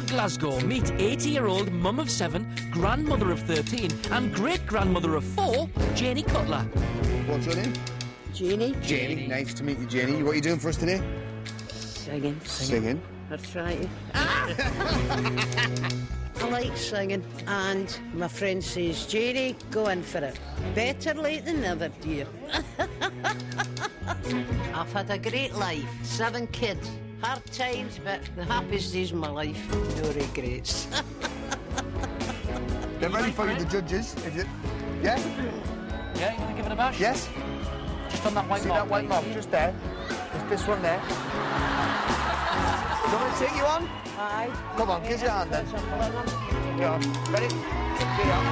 for Glasgow, meet 80-year-old mum of seven, grandmother of 13 and great-grandmother of four, Janey Cutler. What's your name? Jeannie. Janey. Nice to meet you, Janey. What are you doing for us today? Singing. Singing. I try to. I like singing, and my friend says, Jerry, go in for it. Better late than never, dear. I've had a great life, seven kids, hard times, but the happiest days of my life, no regrets. They're ready for you, the judges. If you... Yeah? Yeah, you want to give it a bash? Yes? Just on that white See mark. that white please. mark just there? There's this one there. Do you want me to take you on? Aye. Come on, give your hand then. Go on. Ready? Get up.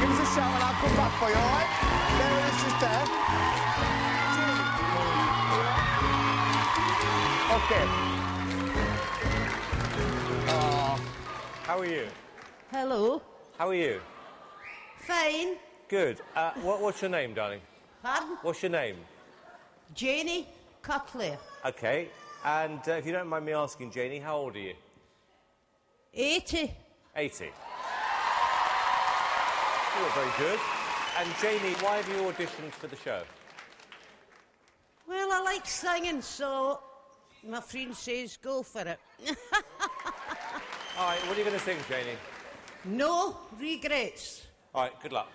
Give us a shout and I'll come back for you, alright? There it is, just there. Okay. How are you? Hello. How are you? Fine. Good. Uh, what, what's your name, darling? Pardon? What's your name? Janey Cutler. Okay. And uh, if you don't mind me asking, Janey, how old are you? 80. 80. You're very good. And Janey, why have you auditioned for the show? Well, I like singing, so my friend says go for it. All right, what are you going to sing, Janey? no regrets. All right, good luck.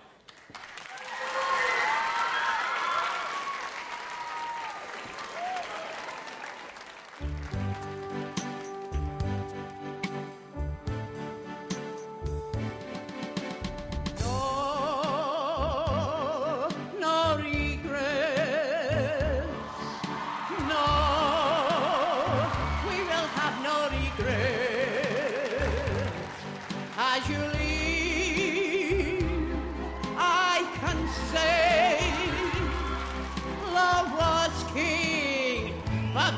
No. As you leave, I can say love was king, but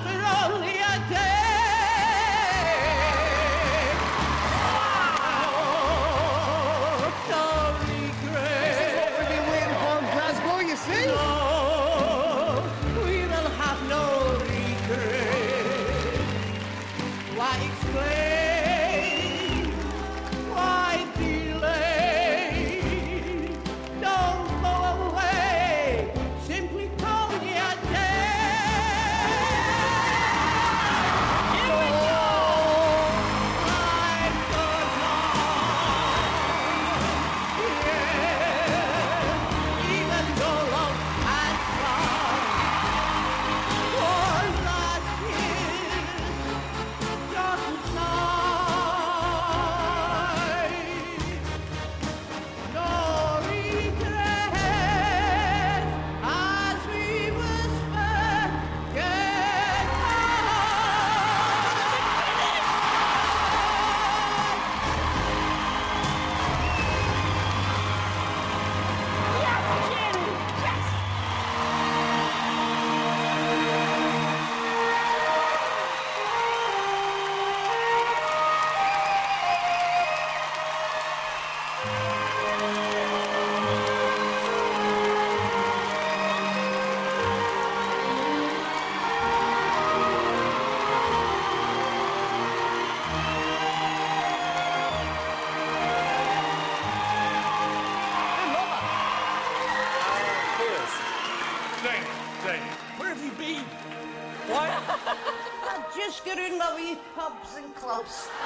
Jane, Jane, where have you been? Why? I just got in my wee pubs and clubs.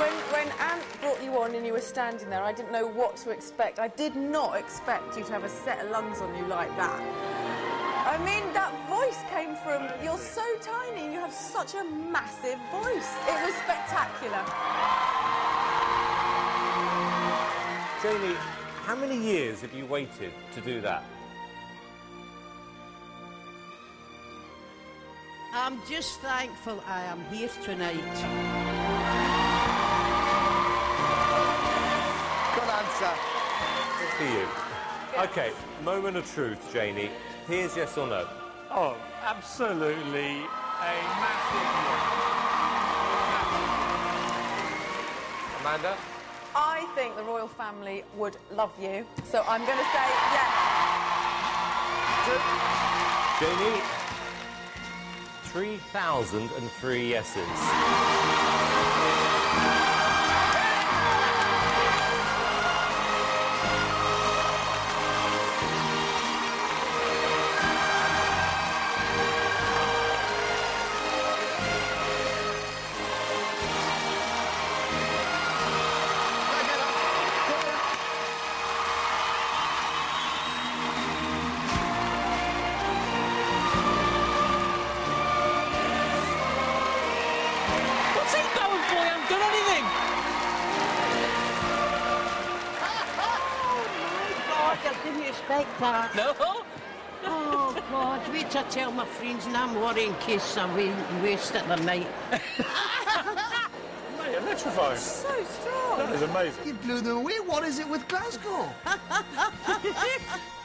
When, when Ant brought you on and you were standing there, I didn't know what to expect. I did not expect you to have a set of lungs on you like that. I mean, that voice came from. You're so tiny and you have such a massive voice. It was spectacular. Janey, how many years have you waited to do that? I'm just thankful I am here tonight. Good answer. Good for you. Okay, moment of truth, Janey. Here's yes or no. Oh, absolutely a massive yes. Amanda? I think the royal family would love you, so I'm going to say yes. Jamie, 3,003 yeses. I didn't that. No. Oh, God, wait till I tell my friends and I'm worried in case I wa- waste it the night. Mate, electrifying. So strong. That is amazing. You blew them away. What is it with Glasgow?